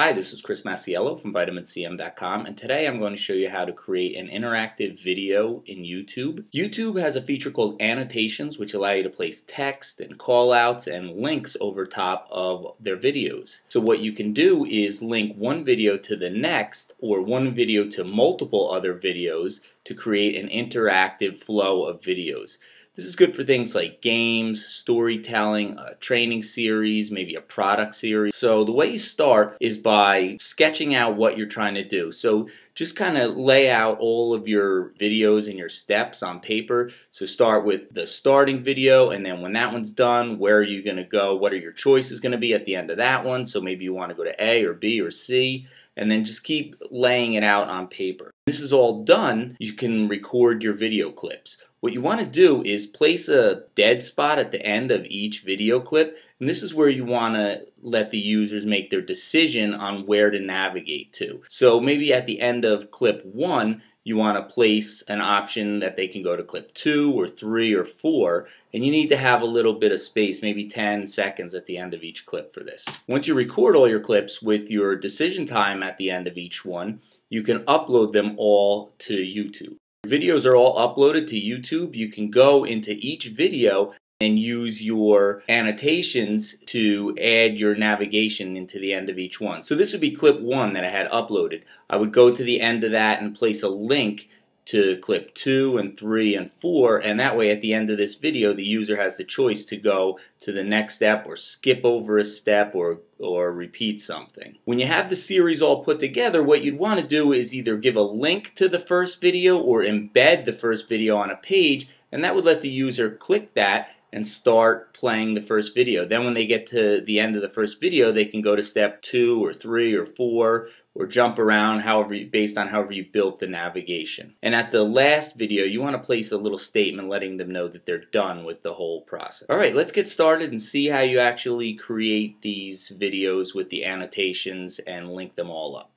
Hi, this is Chris Masiello from VitaminCM.com and today I'm going to show you how to create an interactive video in YouTube. YouTube has a feature called annotations which allow you to place text and callouts and links over top of their videos. So what you can do is link one video to the next or one video to multiple other videos to create an interactive flow of videos. This is good for things like games, storytelling, a training series, maybe a product series. So the way you start is by sketching out what you're trying to do. So just kind of lay out all of your videos and your steps on paper. So start with the starting video and then when that one's done, where are you going to go? What are your choices going to be at the end of that one? So maybe you want to go to A or B or C and then just keep laying it out on paper. This is all done, you can record your video clips. What you want to do is place a dead spot at the end of each video clip and this is where you want to let the users make their decision on where to navigate to. So maybe at the end of clip 1 you want to place an option that they can go to clip 2 or 3 or 4 and you need to have a little bit of space, maybe 10 seconds at the end of each clip for this. Once you record all your clips with your decision time at the end of each one, you can upload them all to YouTube. Videos are all uploaded to YouTube. You can go into each video and use your annotations to add your navigation into the end of each one. So this would be clip one that I had uploaded. I would go to the end of that and place a link to clip 2 and 3 and 4 and that way at the end of this video the user has the choice to go to the next step or skip over a step or or repeat something. When you have the series all put together what you'd want to do is either give a link to the first video or embed the first video on a page and that would let the user click that and start playing the first video. Then when they get to the end of the first video, they can go to step two or three or four or jump around however based on however you built the navigation. And at the last video, you want to place a little statement letting them know that they're done with the whole process. All right, let's get started and see how you actually create these videos with the annotations and link them all up.